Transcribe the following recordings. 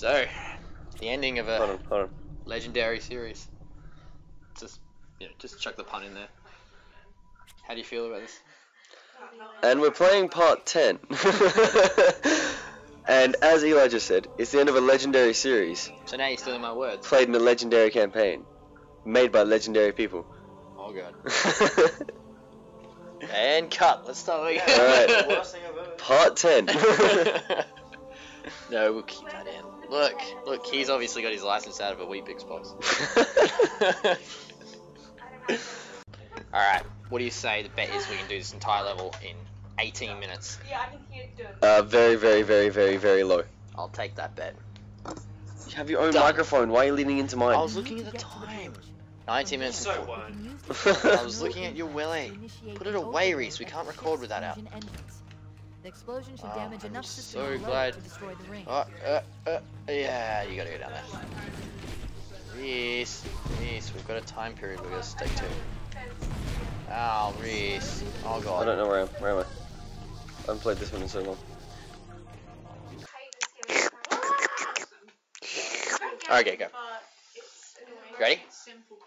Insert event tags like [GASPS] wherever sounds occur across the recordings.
So, the ending of Hold a on, hold on. legendary series. Just, you know, just chuck the pun in there. How do you feel about this? And we're playing part 10. [LAUGHS] and as Eli just said, it's the end of a legendary series So now you're stealing my words. played in a legendary campaign made by legendary people. Oh god. [LAUGHS] And cut. Let's start again. Alright. Worst thing I've ever. part 10. [LAUGHS] no, we'll keep that in. Look, look, he's obviously got his license out of a Weet-Bix box. [LAUGHS] [LAUGHS] Alright, what do you say the bet is we can do this entire level in 18 minutes? Yeah, I can hear it doing. uh, very, very, very, very, very low. I'll take that bet. You have your own Done. microphone. Why are you leaning into mine? I was looking at the time. 19 minutes So and? I was looking at your willy. Put it away, Rhys. We can't record with that out. The explosion should oh, damage I'm enough so glad. to destroy the ring. Oh, uh, uh, yeah, you gotta go down there. Rhys, Rhys, we've got a time period we gotta stick to. Oh, Rhys. Oh god. I don't know where I am. Where am I? I haven't played this one in so long. okay, go. Ready?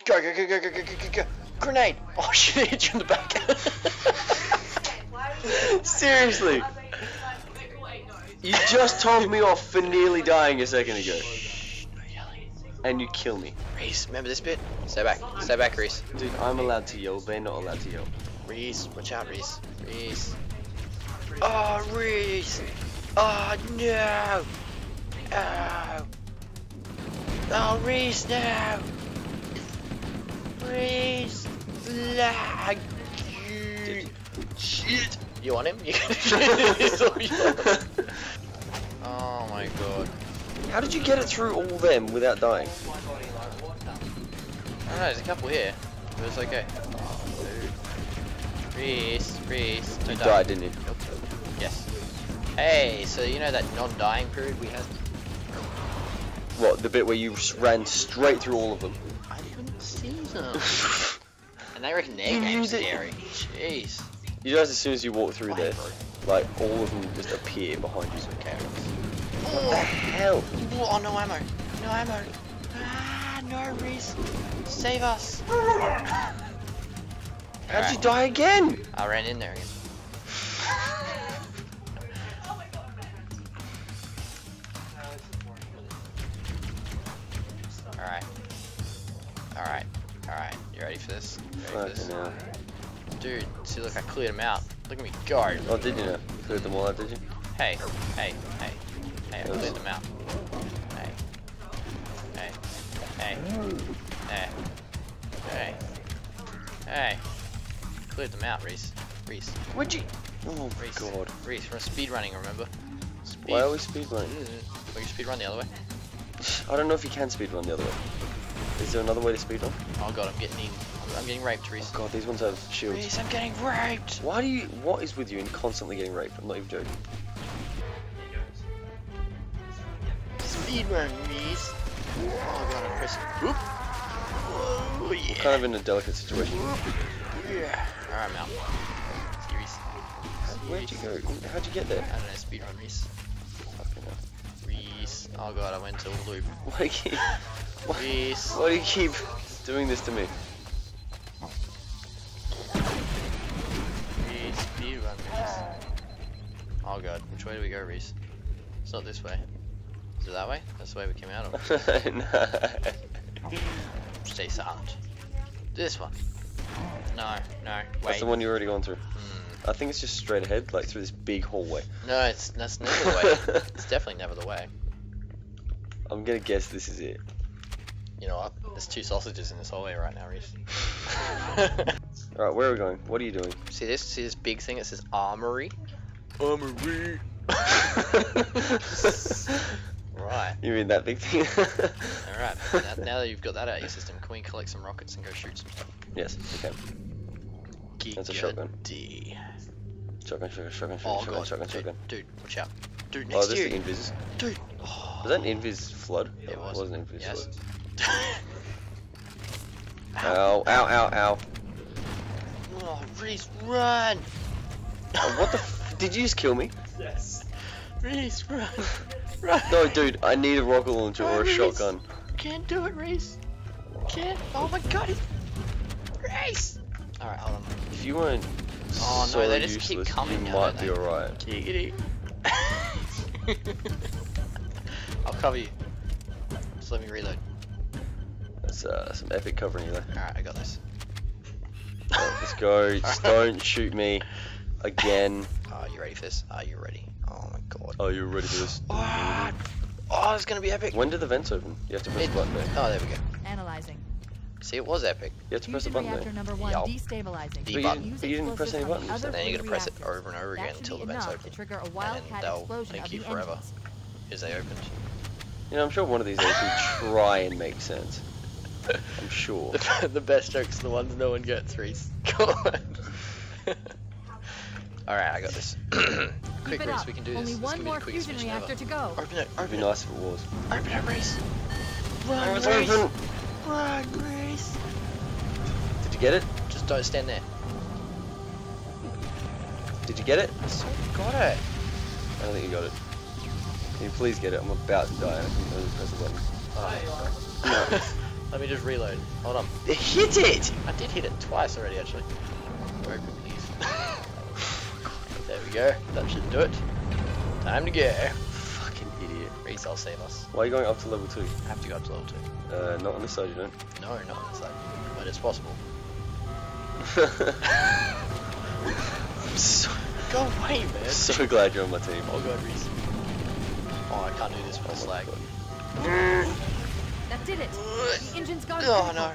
Go, go, go, go, go, go, go, go. Grenade! Oh [LAUGHS] shit, in the back. [LAUGHS] Seriously? You just told me off for nearly dying a second ago. Shh, no yelling. And you kill me. Rhys, remember this bit? Stay back. Stay back, Rhys. Dude, I'm allowed to yell. They're not allowed to yell. Rhys, watch out, Rhys. Rhys. Oh, Rhys. Oh, no. Oh. Oh, Rhys, no. Rhys. Flag. Dude. Shit. You want him? [LAUGHS] You can't [LAUGHS] oh my god. How did you get it through all them without dying? I don't know, there's a couple here. But it's okay. Rhys, Rhys. You don't die. died, didn't you? Nope. Yes. Hey, so you know that non-dying period we had? What, the bit where you ran straight through all of them? I didn't see them. [LAUGHS] and they reckon their You game's used it- scary. Jeez. You guys, as soon as you walk through there, like, all of them just appear behind you. Okay. What the hell? Oh, no ammo. No ammo. Ah, no, Rhys. Save us. How'd you die again? I ran in there again. Alright. Alright. Alright. You ready for this? You ready for this? Dude, see, look, I cleared them out. Look at me go. Oh, did you know? Cleared them all out, did you? Hey, hey, hey, hey, I cleared them out. Hey, hey, hey, hey, hey, hey. Cleared them out, Rhys. Rhys, What'd you? Oh, Rhys. God. Rhys, we're speed running, remember? Speed. Why are we speedrunning? Mm, We can speed run the other way. I don't know if you can speedrun the other way. Is there another way to speedrun? Oh god, I'm getting in. I'm getting raped, Rhys. Oh god, these ones have shields. Rhys, I'm getting raped. Why do you? What is with you in constantly getting raped? I'm not even joking. Speedrun, Rhys. Oh god, I'm pressing. Whoop. Whoa, oh, yeah. Kind of in a delicate situation. Yeah. Alright, I'm out. See, Rhys. Where'd you go? How'd you get there? I don't know, speed run, Rhys. Fucking hell. Rhys. Oh god, I went to a loop. [LAUGHS] Why do you keep? Why, Rhys. why do you keep doing this to me? Rhys, speed run, Oh god, which way do we go, Rhys? It's not this way. Is it that way? That's the way we came out of. [LAUGHS] no. Stay silent. This one. No, no, wait. That's the one you already gone through. Hmm. I think it's just straight ahead, like through this big hallway. No, it's that's never the way. [LAUGHS] it's definitely never the way. I'm gonna guess this is it. You know what? There's two sausages in this hallway right now, Rhys. [LAUGHS] Alright, where are we going? What are you doing? see this? See this big thing that says armory? Armory. [LAUGHS] right. You mean that big thing? [LAUGHS] All right. Now, now that you've got that out of your system, can we collect some rockets and go shoot some stuff? yes, we can. That's a shotgun. D. Shotgun, shotgun, shotgun, Oh shotgun, god, shotgun, dude, shotgun. dude, watch out, dude, next Oh, next this to is the you, invis. dude. Oh. Was that an invis flood? It was. wasn't invis Yes. flood. Ow, ow, ow, ow. Oh, Rhys, run! Oh, what the f- Did you just kill me? Yes. Rhys, run. [LAUGHS] Run. No, dude, I need a rocket launcher or a Rhys. shotgun. Can't do it, Rhys. Can't. Oh my god, he's... Rhys! Alright, hold on. If you weren't Oh, no, so they just keep useless, coming you might be alright. Giggity. [LAUGHS] I'll cover you. Just let me reload. That's uh, some epic covering there. Alright, I got this. Right, let's go. Just [LAUGHS] don't shoot me again. Are you ready for this? Are you ready? Oh my god. Oh, you're ready for this? [GASPS] Oh, oh it's gonna be epic. When do the vents open? You have to press It- the button there. Oh, there we go. Analyzing. See, it was epic. You have to press the button reactor there. number one Yup. destabilizing. B But you button. didn't, but you didn't press any explosives on the buttons. other Then you three gotta press it over and over again until the vents open. trigger a And they'll explosion thank you the forever. engines. Because they opened. You know, I'm sure one of these days will try and make sense. I'm sure. The, [LAUGHS] the best jokes are the ones no one gets, Rhys. [LAUGHS] Come on. Alright, I got this. [CLEARS THROAT] Keep Quick, Rhys, we can do this. Only This one can more fusion reactor ever. to go. Open it, It'd be it. nice if it was. Open it, Rhys. Run, it's Rhys. open. Run, Rhys. Did you get it? Just don't stand there. Did you get it? I swear you got it. I don't think you got it. Can you please get it? I'm about to die. I can only press the button. Oh. Let me just reload. Hold on. Hit it! I did hit it twice already, actually. [LAUGHS] There we go. That should do it. Time to go. Fucking idiot. Rhys, I'll save us. Why are you going up to level 2? I have to go up to level 2. Uh, not on this side, you don't. No, not on this side. But it's possible. [LAUGHS] I'm so, Go away, man. so glad you're on my team. Oh god, Rhys. Oh, I can't do this with Oh this my lag. God. [LAUGHS] That did it. The engine's gone Oh, no.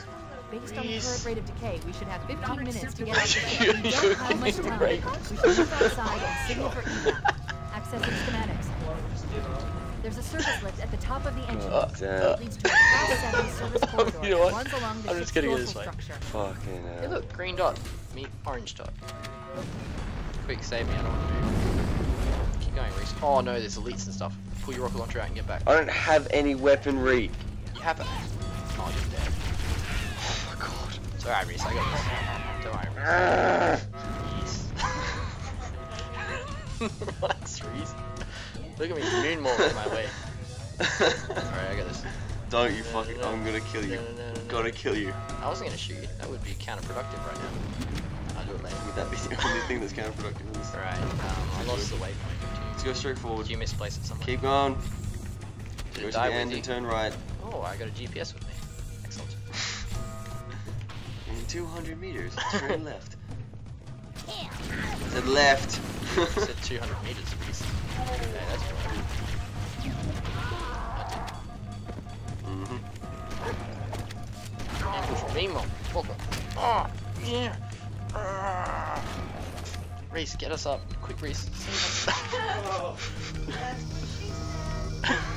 Based on the current rate of decay, we should have 15 minutes to get out of the You- We don't have much time. break. We should move outside and signal for evac. Accessing schematics. There's a service lift at the top of the engine. Uh, Damn. It leads to a Class 7 [LAUGHS] service corridor You know that what? runs along the I'm ship's just gonna this way. structure. Fucking Hey, look, green dot. Me, orange dot. Quick, save me. I don't want to move. Keep going, Rhys. Oh no, there's elites and stuff. Pull your rocket launcher out and get back. I don't have any weaponry. You have it. Oh, you're dead. Oh my god. It's alright, Rhys. I got this. Don't worry. Rhys. [LAUGHS] Relax, Rhys. Look at me moonwalking my way. Alright, I got this. Don't you fucking. I'm gonna kill you. Gotta kill you. I wasn't gonna shoot you. That would be counterproductive right now. I'll do it later. Would that be the only thing that's counterproductive in this? Alright, um, I lost the waypoint. Let's go straight forward. You misplace it somewhere? Keep going. Did Go it to the end and turn right. Oh, I got a GPS with me. Excellent. In 200 meters, turn [LAUGHS] left. To the left. You said [LAUGHS] 200 meters, Rhys. Okay, that's right. Mhm. Ambush Mimo. Welcome. Oh, yeah. Ah. Rhys, get us up. Quick, Rhys. [LAUGHS]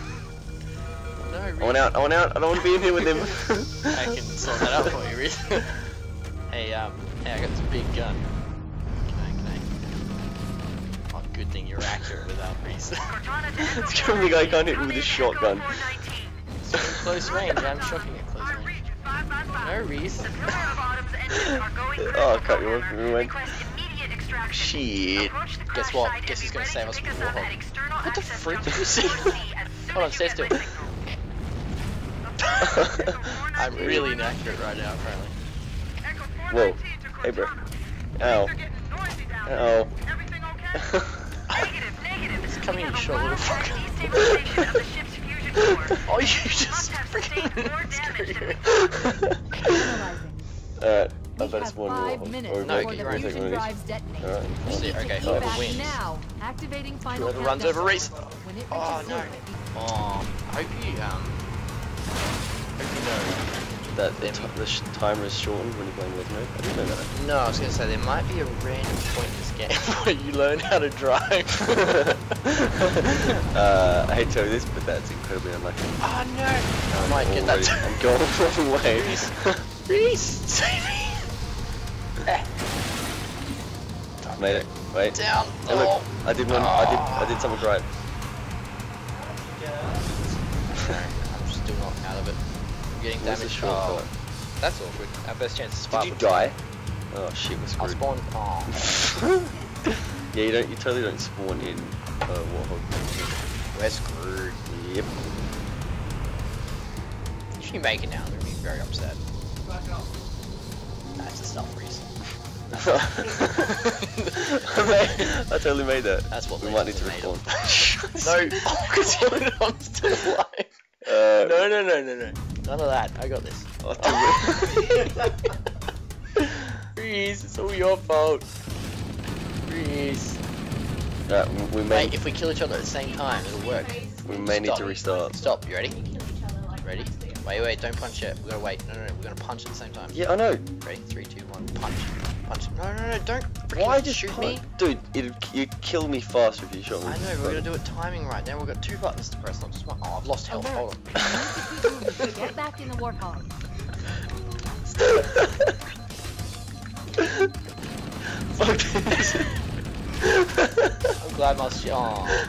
Save us. I want out. I want out. I don't want to be in here with him. [LAUGHS] I can sort that out for you, Rhys. [LAUGHS] hey, um, hey, I got this big gun. Can I, can I? Oh, good thing you're accurate without Rhys. [LAUGHS] It's gonna be like I can't hit me with a shotgun. So close range, I'm shocking at close range. No, Rhys. oh, cut you off. We went. Shit. Guess what? Guess he's gonna save us from the Warthog. What the frick did you say? Hold on, stay still. I'm really inaccurate right now, apparently. Whoa. Hey, bro. Ow. Ow. [LAUGHS] It's coming in short, little fucker. Oh, you just freaking [LAUGHS] [LAUGHS] Alright, I We better have spawn more. Or No, before okay, the right, take fusion one of these. drives detonate. Alright. We need See, okay, take whoever evac wins. now. Activating final Whoever runs over Rhys. When it Oh, no. Oh, I hope you, um, That the, the sh- timer is shortened when you're playing with mode. I didn't know that. No, I was gonna say there might be a random point in this game [LAUGHS] where you learn how to drive. [LAUGHS] [LAUGHS] uh, I hate to tell you this, but that's incredibly unlucky. oh no! I might get that. I'm going the wrong way. Rhys. Rhys, save me! Eh, Made it. Wait. down. Hey, look, Oh. I did one. I did. I did something right. Getting damaged. shortcut? Oh, that's awkward. Our best chance is Did you die? Oh shit, we're I'll screwed. spawn. Oh. [LAUGHS] yeah, you don't. You totally don't spawn in uh, Warthog. We're screwed. Yep. If you make it now, they're gonna be very upset. That's a self-reason. [LAUGHS] [LAUGHS] I, I totally made that. That's what we might need to respawn. no, because I'm still alive. Uh, No, no, no, no, no. None of that. I got this. I'll do it. [LAUGHS] Rhys, it's all your fault. Right, we, may Wait, if we kill each other at the same time, it'll work. we may need to restart. Stop, you ready? Ready? Wait, wait, don't punch yet. We gotta wait. No, no, no, we're gonna punch at the same time. Yeah, I know. Ready? Three, two, one, punch. Punch. No, no, no, don't. Why freaking just shoot me? Dude, it'd, you'd kill me faster if you shot me. I know, we're gonna do it timing right now. We've got two buttons to press, not just one. Oh, I've lost health. Hold on. Get back in the warthog. Fuck this. I'm glad my sh- oh.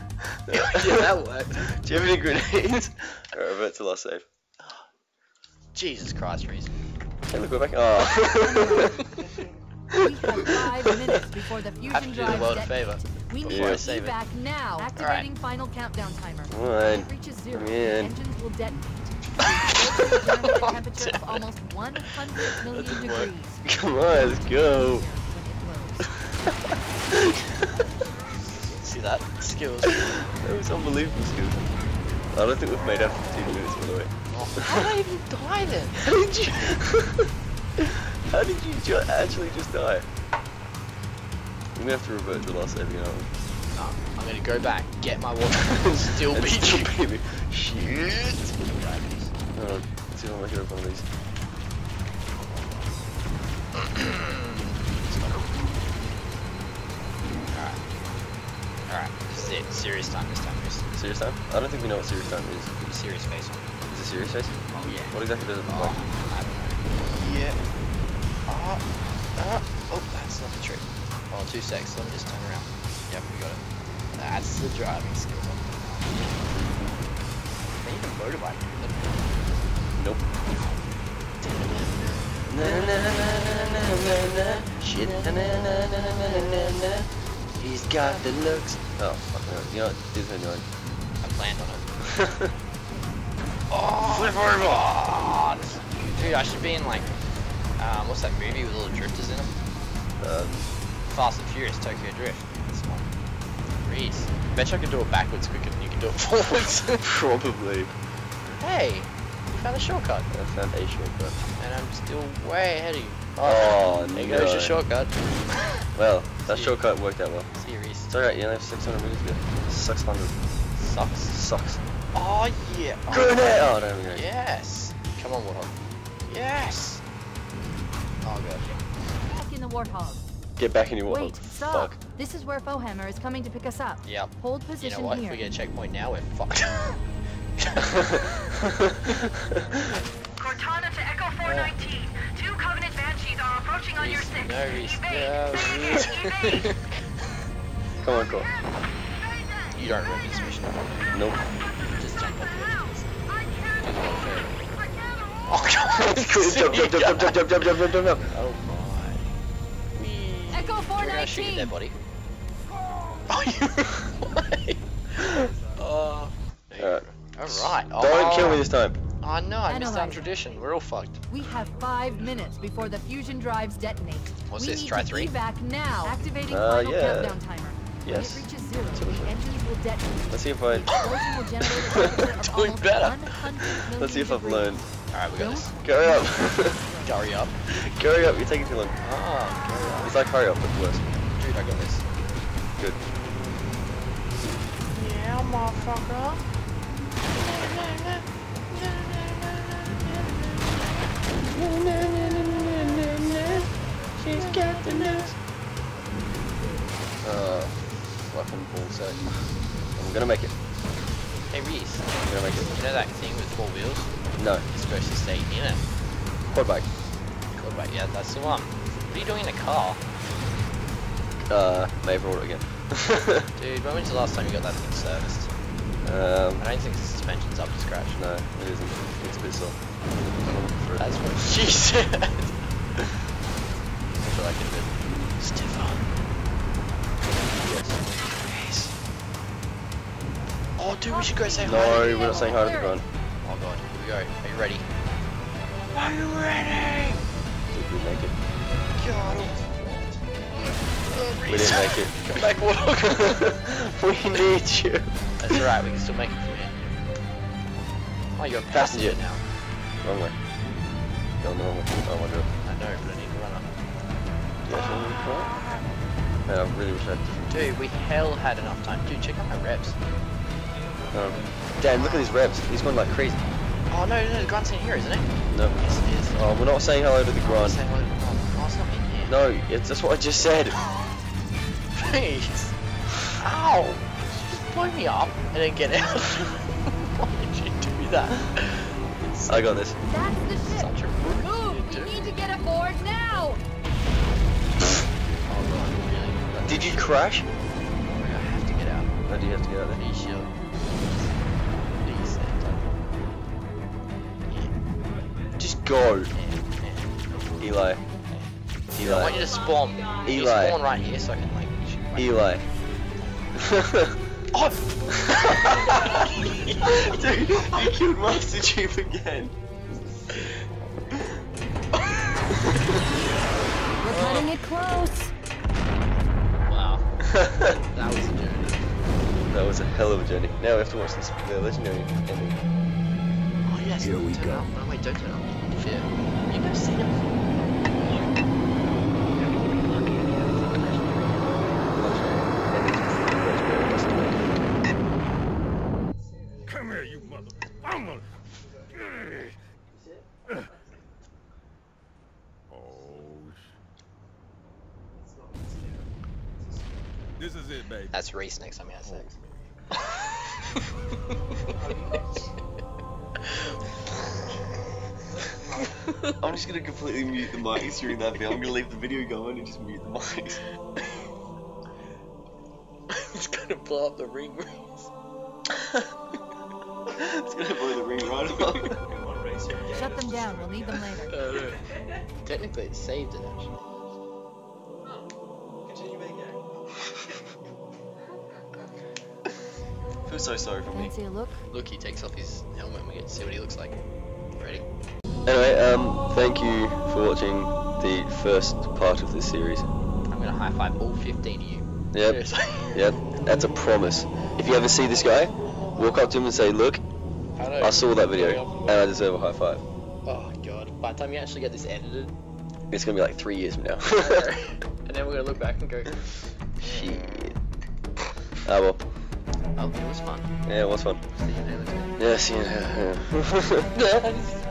[LAUGHS] yeah, that [LAUGHS] worked. Do you have any grenades? [LAUGHS] Alright, revert to last save. Jesus Christ, Rhys. Hey, look, we're back. [LAUGHS] Oh. We have five minutes before the fusion Have to do the world a detonate. favor We before need I to save it. back now. Activating final countdown timer. Come on. it reaches zero, Come the engines will detonate. [LAUGHS] The explosion will generate a temperature of almost 100 million degrees work. [LAUGHS] Come on, let's go. when it blows. See that? Skills. That was unbelievable skill. I don't think we've made out 15 minutes, by the way. Oh, how did I even die then? [LAUGHS] How did you? [LAUGHS] How did you ju- actually just die? I'm gonna have to revert to the last save again. No, I'm gonna go back, get my water, [LAUGHS] and still And beat still you. beat me. Shit. Oh, let's see if I can make it up one of these. [CLEARS THROAT] Alright. Alright, this is it. Serious time this time, Rhys. Serious time? I don't think we know what serious time is. Serious face on. Is it serious face? Oh, yeah. What exactly does it look Oh, like? I don't know. Yeah. Ah, ah. Oh, that's not the trick. Hold on two secs. Let me just turn around. Yep, we got it. That's the driving skills. They even motorbike. Nope. Shit. He's got the looks. Oh, fuck no. You know what? Do annoying. I planned on it. [LAUGHS] Oh, flip over! Oh, this- dude, I should be in like, um, what's that movie with all the drifters in them? Uh, Fast and Furious Tokyo Drift. This one. Rhys. Bet you I can do it backwards quicker than you can do it [LAUGHS] forwards. probably. hey, you found a shortcut. I found a shortcut. And I'm still way ahead of you. Oh, there no. goes your shortcut. Well, that See. shortcut worked out well. See you, Rhys. It's alright, you only have 600 meters to go. 600. Sucks. Sucks. Oh, yeah. Oh, Grenade! Oh, there we go. Yes. Come on, Warthog. Yes. Oh, God. Back in the warthog. Get back in your Warthog. Wait, warthog. stop. This is where Foehammer is coming to pick us up. Yep. Hold position. here. You know what? here. If we get a checkpoint now, we're fucked. [LAUGHS] [LAUGHS] [LAUGHS] Cortana to Echo 419. Two Covenant Banshees are approaching on your six. no, Rhys. Evade! No, Say Rhys. again, evade! [LAUGHS] Come on, go. you don't remember this mission. Nope. Just jump off the edge. I can't one fair. I can't Oh, God. [LAUGHS] jump, jump, jump, jump, jump, jump, jump, jump, jump, jump, jump. Oh, my. Whee. Echo You're gonna shoot 419. your body. Oh, [LAUGHS] you. Why? Oh. Uh, Alright. Alright. Don't kill me this time. Oh, no, I missed out on Analyze. tradition. We're all fucked. We have five minutes before the fusion drives detonate. What's we this, try three? back now. Activating Uh, final yeah. countdown timer. Yes. When it reaches zero, the it engines will detonate. Let's see if I. explosion will generate a [LAUGHS] temperature of Doing better. Let's see if I've learned. Alright, we got this. Go up. [LAUGHS] Hurry up. [LAUGHS] Hurry up, you're taking too long. Oh, It's like hurry up, but worse. dude, I got this. Good. Yeah, motherfucker. She's got the news. Uh, fucking bullshit. I'm gonna make it. Hey Rhys, I'm gonna make it. you know that thing with four wheels? No. You're supposed to stay in it. Quad bike. Good, right, yeah, that's the one. What are you doing in a car? Uh, may have brought it again. [LAUGHS] Dude, when was the last time you got that thing serviced? Um, I don't think the suspension's up to scratch. no, it isn't. It's a bit sore. That's what she said. [LAUGHS] I feel like it's a bit stiffer. Yes. Yes. Dude, we should go say hi. No, we're not saying hi to the grunt. Oh god, here we go. Are you ready? Are you ready? Did we make it? God. We didn't make it. Come back, Warlock. we need you. That's alright, we can still make it from here. Oh, you're a passenger now. Wrong way. No, no, wrong way. Oh, my god. I know, but I need to run up. You guys want me to try? Man, I really wish I had. Dude, we hell had enough time. Dude, check out my reps. Um, Dan, look at these revs. He's going like crazy. Oh no, no, the grunt's in here, isn't it? No. Yes, it is. Oh, we're not saying hello to the grunt. hello to the. Oh, it's not in here. No, it's, that's what I just said. [LAUGHS] Please. Ow! Just blow me up and then get out. [LAUGHS] Why did you do that? It's I got this. That's the ship. such a rude Move! thing We do. need to get aboard now! Oh god, really? Did you crash? Oh, I have to get out. No, do you have to get out there? Please, shield. Please, Yeah, Just go. yeah, yeah. Eli. I want you to spawn. You Eli. spawn right here so I can like shoot Eli. [LAUGHS] Oh! [LAUGHS] Dude, you killed Master Chief again. We're cutting it close. Wow. [LAUGHS] That was a journey. that was a hell of a journey. Now we have to watch this the legendary ending. Oh yes. Here we turn go. Up. No wait, don't turn up. Shit. You guys seen it before? This is it, baby. That's race next time he has sex. I'm just gonna completely mute the mics during that bit. I'm gonna leave the video going and just mute the mics. [LAUGHS] He's gonna blow up the ring Rhys. it's gonna blow the ring right off. Shut them down. We'll need them later. Oh, Technically, it saved it actually. So sorry for me. Fancy a look? Look, he takes off his helmet and we get to see what he looks like. Ready? Anyway, um, thank you for watching the first part of this series. I'm gonna high five all 15 of you. Yep. Seriously. [LAUGHS] Yep, that's a promise. If you ever see this guy, walk up to him and say, "Look, I. I saw that video, and I deserve a high five." Oh god. By the time you actually get this edited, It's gonna be like three years from now. [LAUGHS] [LAUGHS] and then we're gonna look back and go, Shit. Ah well, oh, it was fun. yeah, it was fun. See you later. Yeah, see you. [LAUGHS]